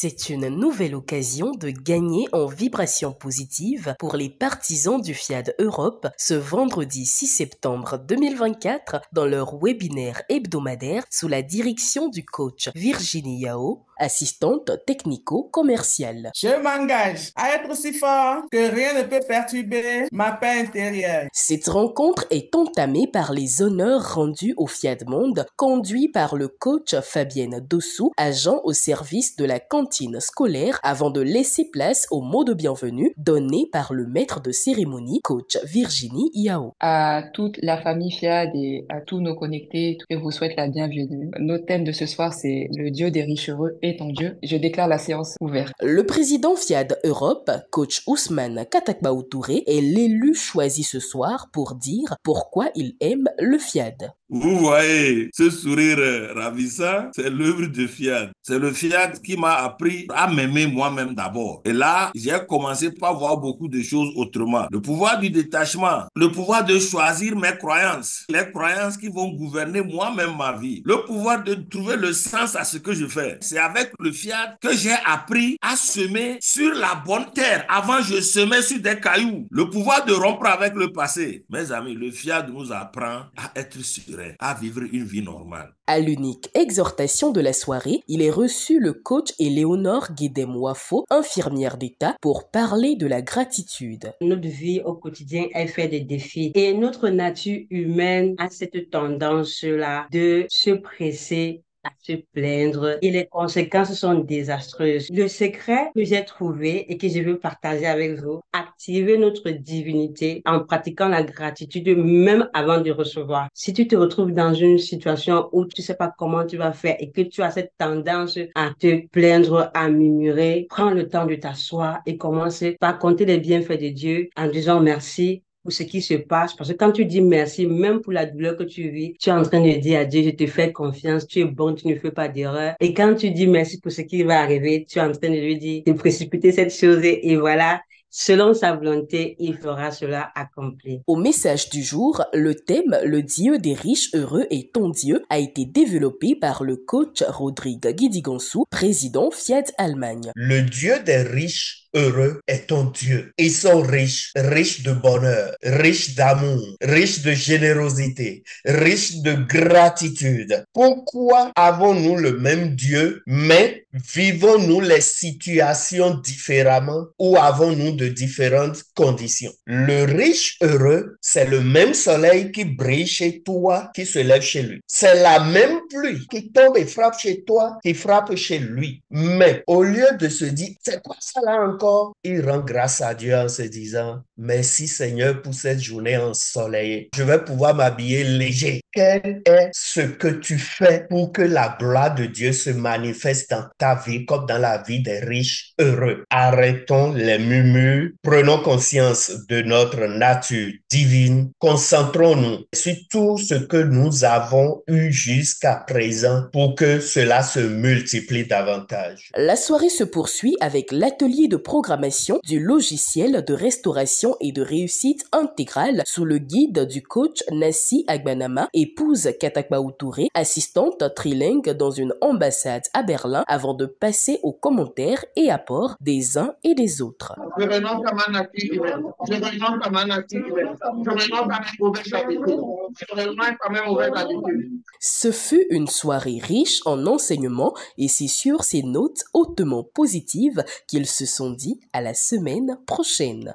C'est une nouvelle occasion de gagner en vibrations positives pour les partisans du FIAD Europe ce vendredi 6 septembre 2024 dans leur webinaire hebdomadaire sous la direction du coach Virginie Yao, assistante technico-commerciale. Je m'engage à être aussi fort que rien ne peut perturber ma paix intérieure. Cette rencontre est entamée par les honneurs rendus au Fiat Monde, conduit par le coach Fabienne Dossou, agent au service de la cantine scolaire, avant de laisser place au mot de bienvenue donné par le maître de cérémonie, coach Virginie Yao. À toute la famille Fiat et à tous nos connectés, je vous souhaite la bienvenue. Notre thème de ce soir, c'est le Dieu des riches heureux Je déclare la séance ouverte. Le président Fiat Europe, coach Ousmane Katakbaou Touré, est l'élu choisi ce soir pour dire pourquoi il aime le FIAD. Vous voyez, ce sourire ravissant, c'est l'œuvre de Fiat. C'est le Fiat qui m'a appris à m'aimer moi-même d'abord. Et là, j'ai commencé par voir beaucoup de choses autrement. Le pouvoir du détachement, le pouvoir de choisir mes croyances, les croyances qui vont gouverner moi-même ma vie, le pouvoir de trouver le sens à ce que je fais. C'est avec le Fiat que j'ai appris à semer sur la bonne terre. Avant, je semais sur des cailloux. Le pouvoir de rompre avec le passé. Mes amis, le Fiat nous apprend à être à vivre une vie normale. À l'unique exhortation de la soirée, il est reçu le coach Éléonore Guédem-Wafo, infirmière d'État, pour parler de la gratitude. Notre vie au quotidien, elle fait des défis. Et notre nature humaine a cette tendance-là de se presser se plaindre et les conséquences sont désastreuses. Le secret que j'ai trouvé et que je veux partager avec vous, activer notre divinité en pratiquant la gratitude même avant de recevoir. Si tu te retrouves dans une situation où tu sais pas comment tu vas faire et que tu as cette tendance à te plaindre, à murmurer, prends le temps de t'asseoir et commence par compter les bienfaits de Dieu en disant merci, pour ce qui se passe. Parce que quand tu dis merci, même pour la douleur que tu vis, tu es en train de dire à Dieu, je te fais confiance, tu es bon, tu ne fais pas d'erreur. Et quand tu dis merci pour ce qui va arriver, tu es en train de lui dire de précipiter cette chose et voilà, Selon sa volonté, il fera cela accomplir. Au message du jour, le thème Le Dieu des riches heureux est ton Dieu a été développé par le coach Rodrigue Guidigansou, président Fiat Allemagne. Le Dieu des riches heureux est ton Dieu. Ils sont riches, riches de bonheur, riches d'amour, riches de générosité, riches de gratitude. Pourquoi avons-nous le même Dieu, mais vivons-nous les situations différemment ou avons-nous de différentes conditions? Le riche heureux, c'est le même soleil qui brille chez toi, qui se lève chez lui. C'est la même pluie qui tombe et frappe chez toi, qui frappe chez lui. Mais au lieu de se dire, c'est quoi ça là encore? il rend grâce à Dieu en se disant, merci Seigneur pour cette journée ensoleillée. Je vais pouvoir m'habiller léger. Quel est ce que tu fais pour que la gloire de Dieu se manifeste dans ta vie comme dans la vie des riches heureux? Arrêtons les murmures, prenons conscience de notre nature divine, concentrons-nous sur tout ce que nous avons eu jusqu'à présent pour que cela se multiplie davantage. La soirée se poursuit avec l'atelier de programmation du logiciel de restauration et de réussite intégrale sous le guide du coach Nassi Agbanama, épouse Katakbaou Touré, assistante trilingue dans une ambassade à Berlin avant de passer aux commentaires et apports des uns et des autres. Ce fut une soirée riche en enseignements et c'est sur ces notes hautement positives qu'ils se sont dit à la semaine prochaine.